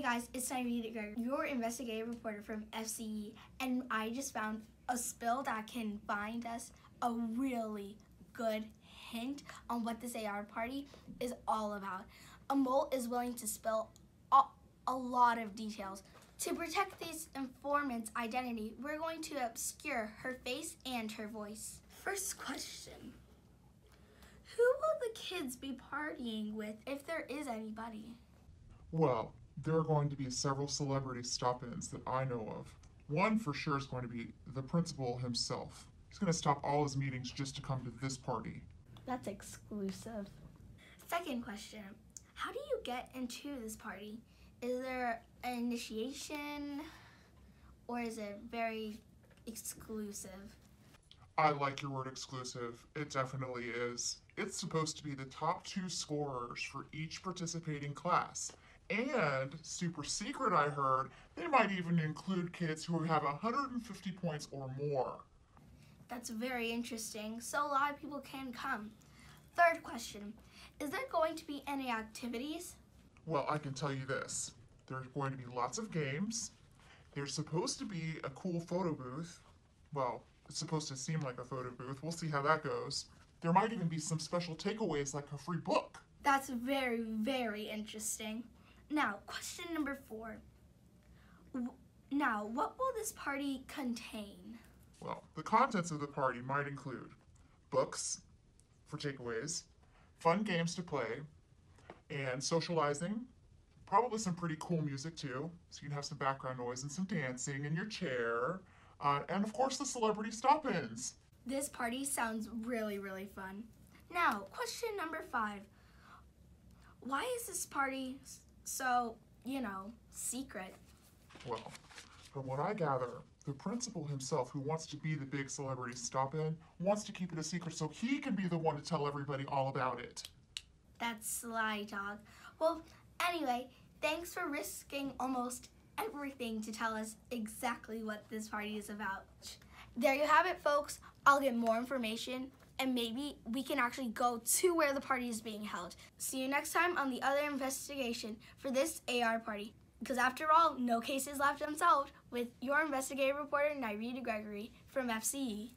Hey guys, it's Nairie DeGregory, your investigative reporter from FCE, and I just found a spill that can find us a really good hint on what this AR party is all about. A mole is willing to spill a, a lot of details. To protect this informant's identity, we're going to obscure her face and her voice. First question. Who will the kids be partying with if there is anybody? Well, there are going to be several celebrity stop ins that I know of. One for sure is going to be the principal himself. He's going to stop all his meetings just to come to this party. That's exclusive. Second question How do you get into this party? Is there an initiation or is it very exclusive? I like your word exclusive. It definitely is. It's supposed to be the top two scorers for each participating class. And super secret, I heard, they might even include kids who have 150 points or more. That's very interesting. So a lot of people can come. Third question Is there going to be any activities? Well, I can tell you this there's going to be lots of games. There's supposed to be a cool photo booth. Well, it's supposed to seem like a photo booth. We'll see how that goes. There might even be some special takeaways like a free book. That's very, very interesting. Now, question number four. Now, what will this party contain? Well, the contents of the party might include books for takeaways, fun games to play, and socializing. Probably some pretty cool music too, so you can have some background noise and some dancing in your chair. Uh, and of course, the celebrity stop ins. This party sounds really, really fun. Now, question number five. Why is this party so, you know, secret? Well, from what I gather, the principal himself, who wants to be the big celebrity stop in, wants to keep it a secret so he can be the one to tell everybody all about it. That's sly dog. Well, anyway, thanks for risking almost everything to tell us exactly what this party is about. There you have it, folks. I'll get more information and maybe we can actually go to where the party is being held. See you next time on the other investigation for this AR party. Because after all, no case is left unsolved with your investigative reporter, Nairie DeGregory from. FCE.